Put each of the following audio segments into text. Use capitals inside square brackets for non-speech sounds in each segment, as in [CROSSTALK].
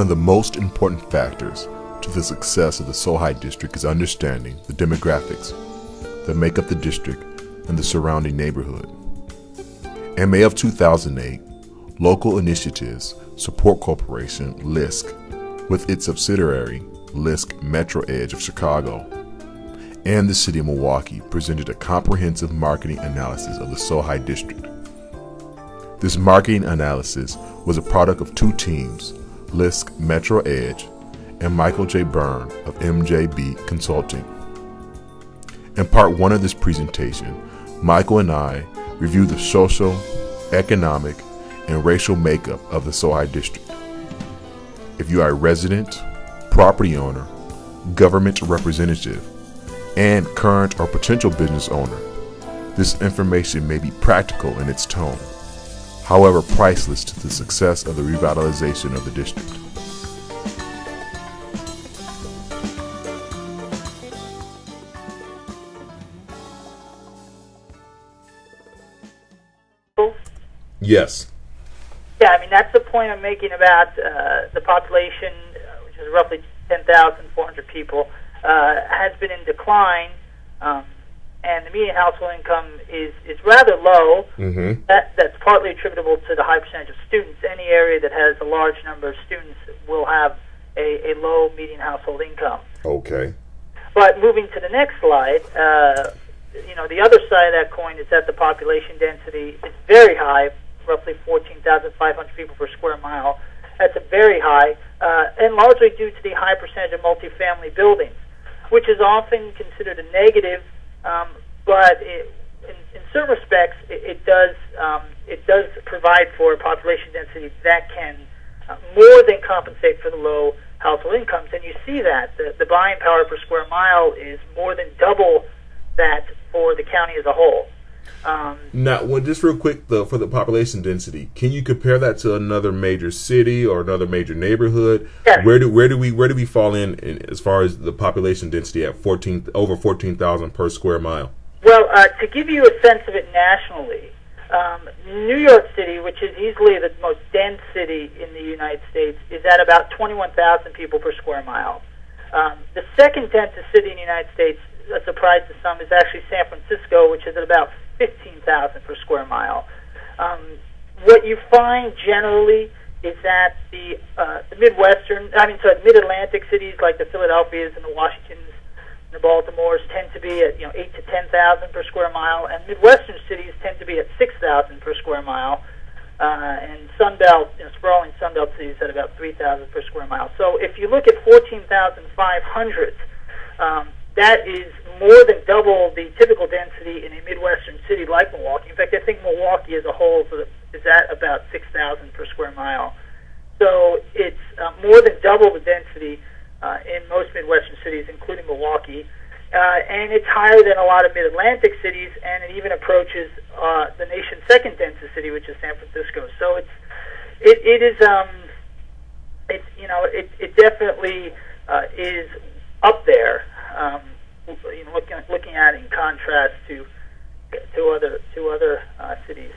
of the most important factors to the success of the Sohi district is understanding the demographics that make up the district and the surrounding neighborhood. In May of 2008, Local Initiatives Support Corporation, LISC, with its subsidiary, LISC Metro Edge of Chicago, and the City of Milwaukee presented a comprehensive marketing analysis of the Sohi district. This marketing analysis was a product of two teams, LISC Metro Edge and Michael J. Berne of MJB Consulting. In part one of this presentation, Michael and I review the social, economic, and racial makeup of the Sohi district. If you are a resident, property owner, government representative, and current or potential business owner, this information may be practical in its tone, however priceless to the success of the revitalization of the district. Yes. Yeah, I mean, that's the point I'm making about uh, the population, uh, which is roughly 10,400 people, uh, has been in decline, um, and the median household income is, is rather low. Mm-hmm. That, that's partly attributable to the high percentage of students. Any area that has a large number of students will have a, a low median household income. Okay. But moving to the next slide, uh, you know, the other side of that coin is that the population density is very high, roughly 14,500 people per square mile. That's a very high, uh, and largely due to the high percentage of multifamily buildings, which is often considered a negative, but it, in, in certain respects, it, it does um, it does provide for a population density that can uh, more than compensate for the low household incomes, and you see that the, the buying power per square mile is more than double that for the county as a whole. Um, Now, well, just real quick, though, for the population density, can you compare that to another major city or another major neighborhood? Yes. Where do where do we where do we fall in, in as far as the population density at fourteen over fourteen thousand per square mile? Well, uh, to give you a sense of it nationally, um, New York City, which is easily the most dense city in the United States, is at about 21,000 people per square mile. Um, the second densest city in the United States, a surprise to some, is actually San Francisco, which is at about 15,000 per square mile. Um, what you find generally is that the, uh, the Midwestern, I mean, sorry, Mid-Atlantic cities like the Philadelphias and the Washingtons the Baltimores tend to be at you know eight to ten thousand per square mile, and Midwestern cities tend to be at six thousand per square mile, uh, and Sunbelt, you know, sprawling Sunbelt cities at about three thousand per square mile. So if you look at fourteen thousand five hundred, um, that is more than double the typical density in a Midwestern city like Milwaukee. In fact, I think Milwaukee as a whole is at about six thousand per square mile. So it's uh, more than double the density uh, in most Midwestern cities, including Milwaukee. Uh, and it's higher than a lot of mid-Atlantic cities, and it even approaches uh, the nation's second densest city, which is San Francisco. So it's it, it is um, it's you know it, it definitely uh, is up there. Um, you know, looking looking at it in contrast to to other to other uh, cities.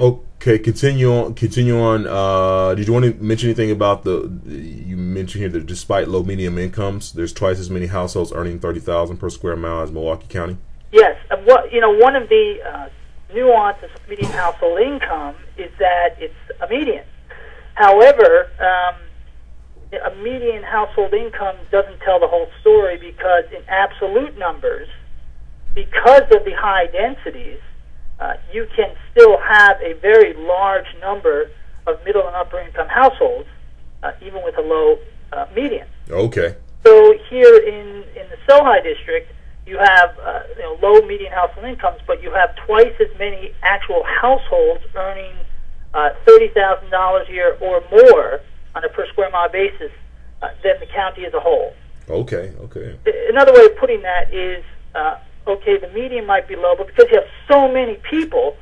Okay, continue on. Continue on. Uh, did you want to mention anything about the? You mentioned here that despite low medium incomes, there's twice as many households earning thirty thousand per square mile as Milwaukee County. Yes, uh, what you know, one of the uh, nuances of median household income is that it's a median. However, um, a median household income doesn't tell the whole story because, in absolute numbers, because of the high densities, uh, you can still have a very large number of middle and upper income households, uh, even with a low uh, median. Okay. So here in, in the Sohi district, you have uh, you know, low median household incomes, but you have twice as many actual households earning uh, $30,000 a year or more on a per square mile basis uh, than the county as a whole. Okay, okay. Another way of putting that is uh, okay, the median might be low, but because you have so many people,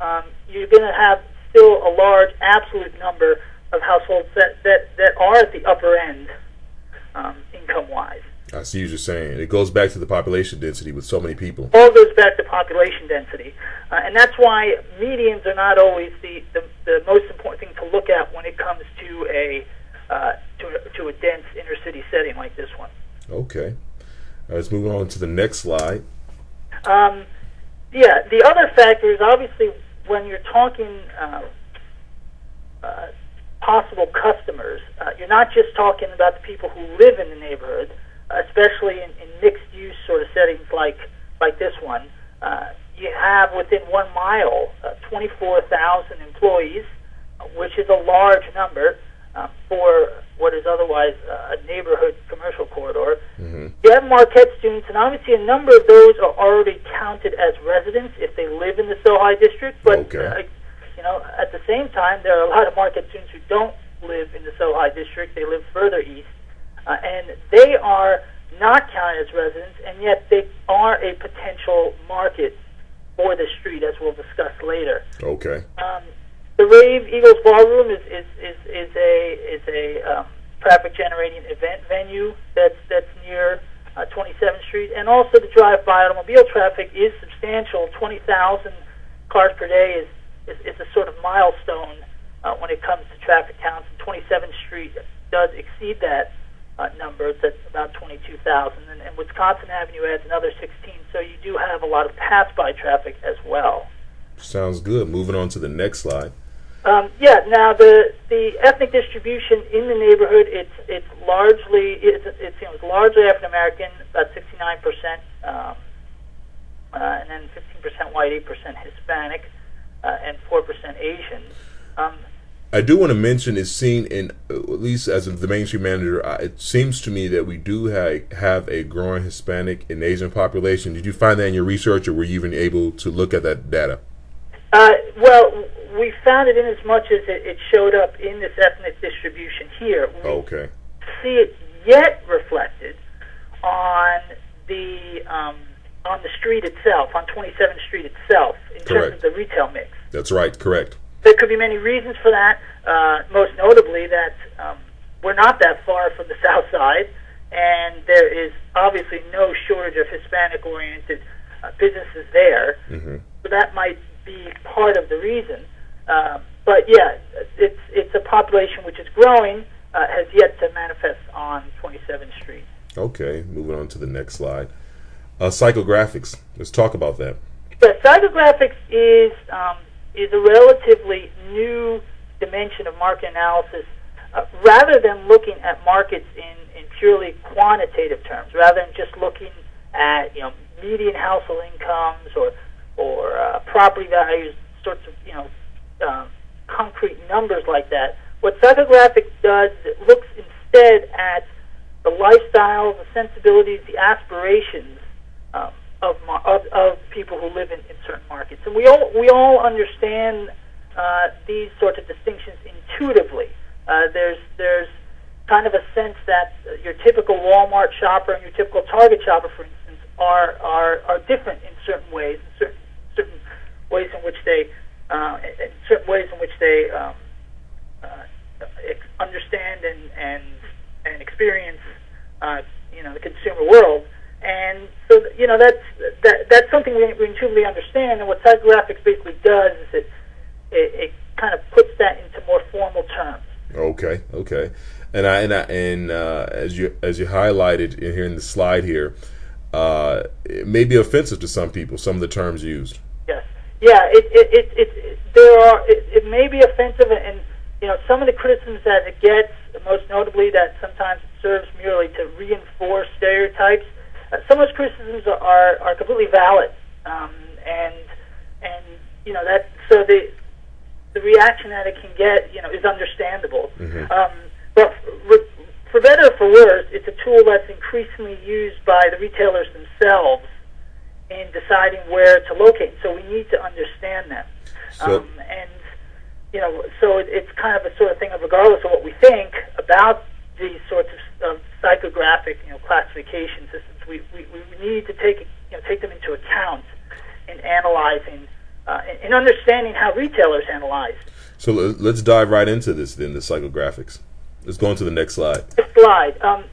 um, you're going to have still a large absolute number of households that, that, that are at the upper end um, income wise. I see what you're saying. It goes back to the population density with so many people. All goes back to population density. Uh, and that's why medians are not always the, the, the most important thing to look at when it comes to a uh, to, to a dense inner city setting like this one. Okay. Uh, let's move on to the next slide. Um, yeah, the other factor is obviously when you're talking uh, uh, possible customers, uh, you're not just talking about the people who live in the neighborhood, especially in, in mixed use sort of settings like like this one. Uh, you have within one mile uh, 24,000 employees, which is a large number uh, for what is otherwise uh, a neighborhood commercial corridor. Mm-hmm. You have Marquette students, and obviously a number of those are already counted as residents if they live in the Sohi district. But okay. uh, you know, at the same time, there are a lot of Marquette students who don't live in the Sohi district; they live further east, uh, and they are not counted as residents, and yet they are a potential market for the street, as we'll discuss later. Okay. Um, the Rave Eagles Ballroom is is is, is a is a um, traffic generating event venue that's that's near uh, 27th Street, and also the drive-by automobile traffic is substantial. 20,000 cars per day is a sort of milestone uh, when it comes to traffic counts. And 27th Street does exceed that uh, number. It's at about 22,000, and, and Wisconsin Avenue adds another 16. So you do have a lot of pass-by traffic as well. Sounds good. Moving on to the next slide. Um, yeah. Now the the ethnic distribution in the neighborhood it's it's largely it's it's you know, it's largely African American, about sixty nine percent, um, uh, and then fifteen percent white, eight percent Hispanic, uh, and four percent Asian. Um, I do want to mention is seen in at least as the Main Street manager. It seems to me that we do have have a growing Hispanic and Asian population. Did you find that in your research, or were you even able to look at that data? Uh, well, we found it in as much as it, it showed up in this ethnic distribution here. We okay. See it yet reflected on the um, on the street itself, on 27th Street itself, in correct. terms of the retail mix. That's right. Correct. There could be many reasons for that. Uh, most notably, that um, we're not that far from the [LAUGHS] South Side, and there is obviously no shortage of Hispanic-oriented uh, businesses there. Mm-hmm. So that might be part of the reason. Uh, but yeah, it's it's a population which is growing, uh, has yet to manifest on 27th Street. Okay, moving on to the next slide. Uh, psychographics. Let's talk about that. Yeah, psychographics is um, is a relatively new dimension of market analysis. Uh, rather than looking at markets in, in purely quantitative terms, rather than just looking at you know median household incomes or or uh, property values, sorts of you know um, concrete numbers like that. What psychographics does is it looks instead at the lifestyles, the sensibilities, the aspirations um, of, of, of people who live in, in certain markets, and we all we all understand uh, these sorts of distinctions intuitively. Uh, there's there's kind of a sense that your typical Walmart shopper and your typical Target shopper, for instance, are are are different in certain ways, in certain certain ways in which they uh, certain ways in which they um, uh, understand and and and experience uh, you know the consumer world. And so you know that's that that's something we, we intuitively understand. And what psychographics basically does is it, it it kind of puts that into more formal terms. Okay, okay. And I and I, and uh, as you as you highlighted in here in the slide here, uh, it may be offensive to some people. Some of the terms used. Yes, yeah, it it it, it, it there are it, it may be offensive, and you know some of the criticisms that it gets, most notably that sometimes it serves merely to reinforce stereotypes. Some of those criticisms are are completely valid, um, and and you know that so the the reaction that it can get, you know, is understandable. Mm-hmm. Um, but for, for better or for worse, it's a tool that's increasingly used by the retailers themselves in deciding where to locate. So we need to understand them. So, um, and you know, so it, it's kind of a sort of thing of regardless of what we think about these sorts of, of psychographic, you know, classification systems, we, we, we need to take you know take them into account in analyzing in understanding how retailers analyze. So let's dive right into this then, the psychographics. Let's go on to the next slide. Next slide. Um,